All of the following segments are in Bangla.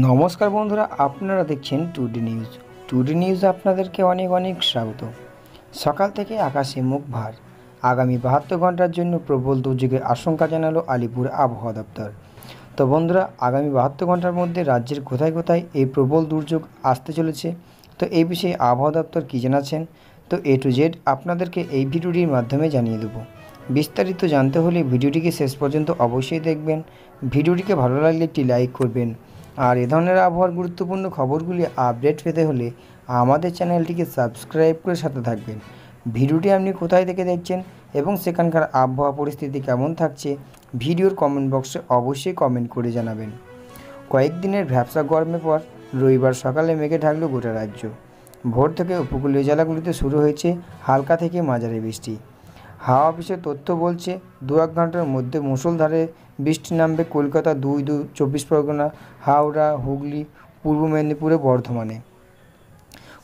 নমস্কার বন্ধুরা, আপনারা দেখছেন টুডে নিউজ। টুডে নিউজ আপনাদেরকে অনেক অনেক স্বাগত। সকাল থেকে আকাশে মুখ ভার। আগামী বাহাত্তর ঘণ্টার জন্য প্রবল দুর্যোগের আশঙ্কা জানালো আলিপুর আবহাওয়া দপ্তর। তো বন্ধুরা, আগামী বাহাত্তর ঘণ্টার মধ্যে রাজ্যের কোথায় কোথায় এই প্রবল দুর্যোগ আসতে চলেছে? তো এই বিষয়ে আবহাওয়া দপ্তর কী জানাচ্ছেন? তো এ টু জেড আপনাদেরকে এই ভিডিওটির মাধ্যমে জানিয়ে দেবো। বিস্তারিত জানতে হলে ভিডিওটিকে শেষ পর্যন্ত অবশ্যই দেখবেন। ভিডিওটিকে ভালো লাগলে একটি লাইক করবেন। আর এ ধরনের আবহাওয়ার গুরুত্বপূর্ণ খবরগুলি আপডেট পেতে হলে আমাদের চ্যানেলটিকে সাবস্ক্রাইব করে সাথে থাকবেন। ভিডিওটি আপনি কোথায় থেকে দেখছেন এবং সেখানকার আবহাওয়া পরিস্থিতি কেমন থাকছে, ভিডিওর কমেন্ট বক্সে অবশ্যই কমেন্ট করে জানাবেন। কয়েকদিনের ভ্যাবসা গরমের পর রবিবার সকালে মেঘে ঢাকলো গোটা রাজ্য। ভোর থেকে উপকূলীয় জেলাগুলিতে শুরু হয়েছে হালকা থেকে মাঝারি বৃষ্টি। হাওয়া অফিসের তথ্য বলছে, দু এক ঘণ্টার মধ্যে মুষলধারে বৃষ্টি নামবে কলকাতা দুই দু চব্বিশ পরগনা, হাওড়া, হুগলি, পূর্ব মেদিনীপুরে বর্ধমানে।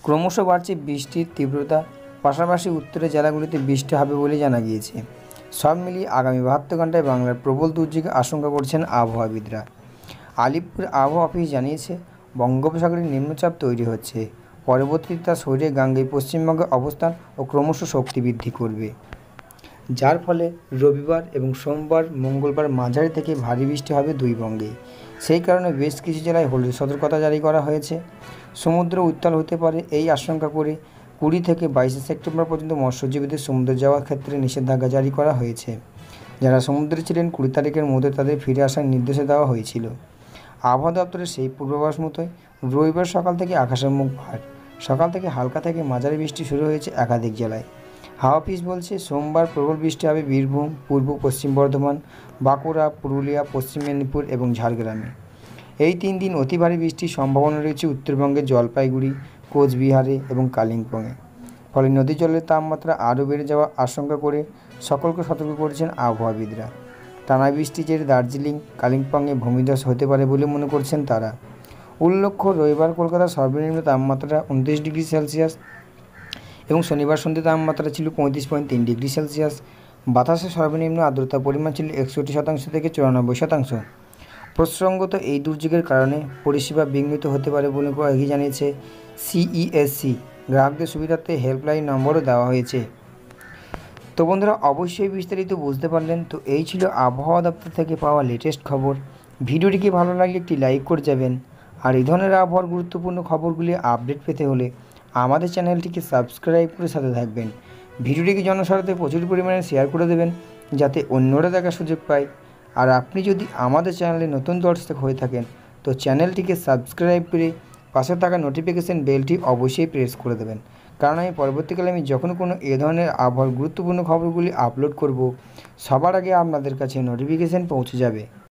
ক্রমশ বাড়ছে বৃষ্টির তীব্রতা, পাশাপাশি উত্তরের জেলাগুলিতে বৃষ্টি হবে বলে জানা গিয়েছে। সব মিলিয়ে আগামী বাহাত্তর ঘন্টায় বাংলার প্রবল দুর্যোগে আশঙ্কা করছেন আবহাওয়াবিদরা। আলিপুর আবহাওয়া অফিস জানিয়েছে, বঙ্গোপসাগরে নিম্নচাপ তৈরি হচ্ছে। পরবর্তীতে তা শরীরে গাঙ্গে পশ্চিমবঙ্গে অবস্থান ও ক্রমশ শক্তি বৃদ্ধি করবে। যার ফলে রবিবার এবং সোমবার, মঙ্গলবার মাঝারি থেকে ভারী বৃষ্টি হবে দুই বঙ্গে। সেই কারণে বেশ কিছু জেলায় হলুদ সতর্কতা জারি করা হয়েছে। সমুদ্র উত্তাল হতে পারে এই আশঙ্কা করে কুড়ি থেকে বাইশে সেপ্টেম্বর পর্যন্ত মৎস্যজীবীদের সমুদ্রে যাওয়ার ক্ষেত্রে নিষেধাজ্ঞা জারি করা হয়েছে। যারা সমুদ্রে ছিলেন, কুড়ি তারিখের মধ্যে তাদের ফিরে আসার নির্দেশ দেওয়া হয়েছিল। আবহাওয়া দপ্তরের সেই পূর্বাভাস মতোই রবিবার সকাল থেকে আকাশের মুখ ভার, সকাল থেকে হালকা থেকে মাঝারি বৃষ্টি শুরু হয়েছে একাধিক জেলায়। হাওয়া অফিস বলছে, সোমবার প্রবল বৃষ্টি হবে বীরভূম, পূর্ব পশ্চিম বর্ধমান, বাঁকুড়া, পুরুলিয়া, পশ্চিম মেদিনীপুর এবং ঝাড়গ্রামে। এই তিন দিন অতি ভারী বৃষ্টির সম্ভাবনা রয়েছে উত্তরবঙ্গের জলপাইগুড়ি, কোচবিহারে এবং কালিম্পংয়ে। ফলে নদী জলের তাপমাত্রা আরও বেড়ে যাওয়ার আশঙ্কা করে সকলকে সতর্ক করেছেন আবহাওয়াবিদরা। টানা বৃষ্টি জেরে দার্জিলিং, কালিম্পংয়ে ভূমিধস হতে পারে বলে মনে করছেন তারা। উল্লেখ্য, রবিবার কলকাতার সর্বনিম্ন তাপমাত্রা উনত্রিশ ডিগ্রি সেলসিয়াস এবং শনিবার সন্ধ্যে তাপমাত্রা ছিল পঁয়ত্রিশ পয়েন্ট তিন ডিগ্রি সেলসিয়াস। বাতাসের সর্বনিম্ন আর্দ্রতার পরিমাণ ছিল একষট্টি শতাংশ থেকে চুরানব্বই শতাংশ। প্রসঙ্গত এই দুর্যোগের কারণে পরিষেবা বিঘ্নিত হতে পারে বলে এগিয়ে জানিয়েছে সিইএসসি। গ্রাহকদের সুবিধার্থে হেল্পলাইন নম্বরও দেওয়া হয়েছে। তো বন্ধুরা, অবশ্যই বিস্তারিত বুঝতে পারলেন। তো এই ছিল আবহাওয়া দপ্তর থেকে পাওয়া লেটেস্ট খবর। ভিডিওটিকে ভালো লাগলে একটি লাইক করে যাবেন। আর এই ধরনের আবহাওয়ার গুরুত্বপূর্ণ খবরগুলি আপডেট পেতে হলে আমাদের চ্যানেলটিকে সাবস্ক্রাইব করে সাথে থাকবেন। ভিডিওটিকে জনস্বার্থে প্রচুর পরিমাণে শেয়ার করে দেবেন, যাতে অন্যরা দেখার সুযোগ পায়। আর আপনি যদি আমাদের চ্যানেলে নতুন দর্শক হয়ে থাকেন, তো চ্যানেলটিকে সাবস্ক্রাইব করে পাশে থাকা নোটিফিকেশান বেলটি অবশ্যই প্রেস করে দেবেন। কারণ আমি পরবর্তীকালে আমি যখন কোনো এ ধরনের আবহাওয়ার গুরুত্বপূর্ণ খবরগুলি আপলোড করব, সবার আগে আপনাদের কাছে নোটিফিকেশান পৌঁছে যাবে।